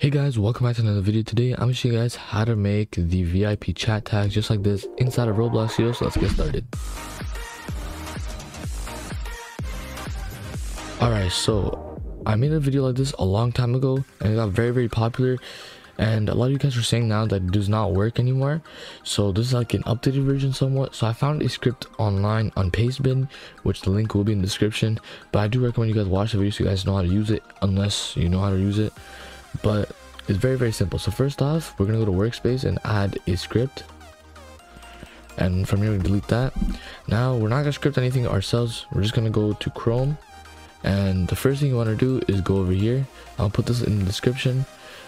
Hey guys, welcome back to another video. Today, I'm going to show you guys how to make the VIP chat tags just like this inside of Roblox Studio. So let's get started. Alright, so I made a video like this a long time ago and it got very, very popular. And a lot of you guys are saying now that it does not work anymore. So this is like an updated version somewhat. So I found a script online on Pastebin, which the link will be in the description. But I do recommend you guys watch the video so you guys know how to use it unless you know how to use it but it's very very simple. So first off we're gonna go to workspace and add a script. And from here we delete that. Now we're not gonna script anything ourselves. We're just gonna go to chrome. And the first thing you want to do is go over here. I'll put this in the description.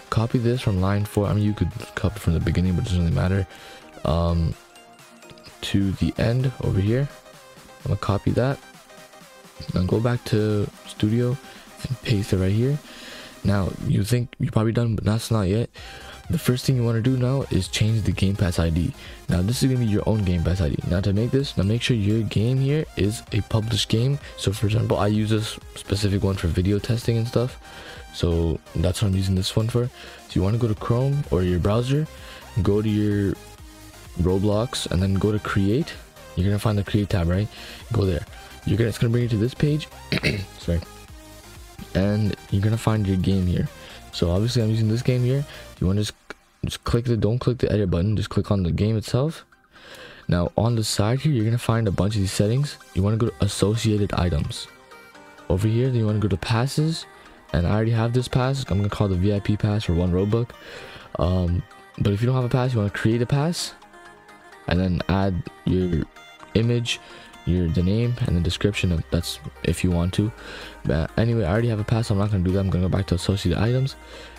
Copy this from line 4 i mean you could copy from the beginning but it doesn't really matter. Um to the end over here. I'm gonna copy that. And go back to studio and paste it right here now, you think you're probably done, but that's not yet. The first thing you want to do now is change the Game Pass ID. Now, this is going to be your own Game Pass ID. Now, to make this, now make sure your game here is a published game. So, for example, I use this specific one for video testing and stuff. So, that's what I'm using this one for. So, you want to go to Chrome or your browser, go to your Roblox, and then go to Create. You're going to find the Create tab, right? Go there. You're gonna, it's going to bring you to this page. Sorry and you're gonna find your game here. So obviously i'm using this game here. You want to just just click the don't click the edit button just click on the game itself. Now on the side here you're gonna find a bunch of these settings. You want to go to associated items. Over here then you want to go to passes and i already have this pass. I'm gonna call the vip pass for one robux um but if you don't have a pass you want to create a pass and then add your image your the name and the description of that's if you want to. But anyway i already have a pass so i'm not going to do that. I'm going to go back to associated items.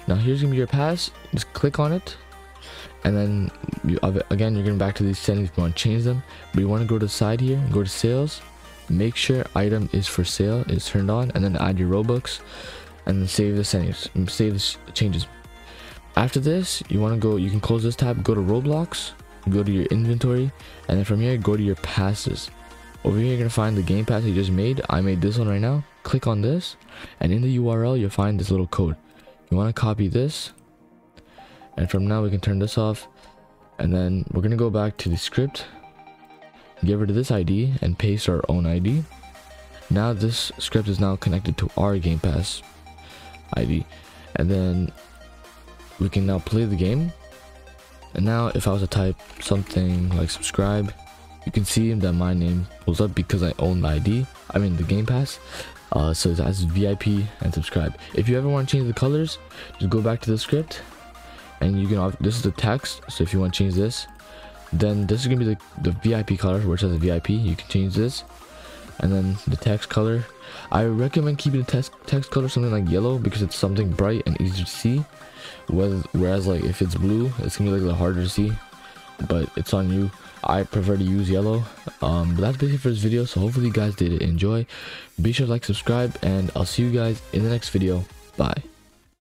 Now here's gonna be your pass. Just click on it. And then you again you're going back to these settings you want to change them. But you want to go to the side here go to sales. Make sure item is for sale is turned on and then add your robux. And then save the settings mm, save the changes. After this you want to go you can close this tab go to roblox go to your inventory and then from here go to your passes over here, you're going to find the game pass you just made. I made this one right now. Click on this. And in the URL, you'll find this little code. You want to copy this. And from now, we can turn this off. And then we're going to go back to the script. Get rid of this ID and paste our own ID. Now this script is now connected to our Game Pass ID. And then we can now play the game. And now if I was to type something like subscribe, you can see that my name pulls up because I own the ID. I mean the Game Pass. Uh, so it has VIP and subscribe. If you ever want to change the colors, just go back to the script and you can, this is the text. So if you want to change this, then this is going to be the, the VIP color where it says VIP. You can change this and then the text color. I recommend keeping the text, text color something like yellow because it's something bright and easy to see. Whereas like if it's blue, it's going to be like little harder to see, but it's on you. I prefer to use yellow. Um, but that's basically for this video. So hopefully you guys did enjoy. Be sure to like, subscribe, and I'll see you guys in the next video. Bye.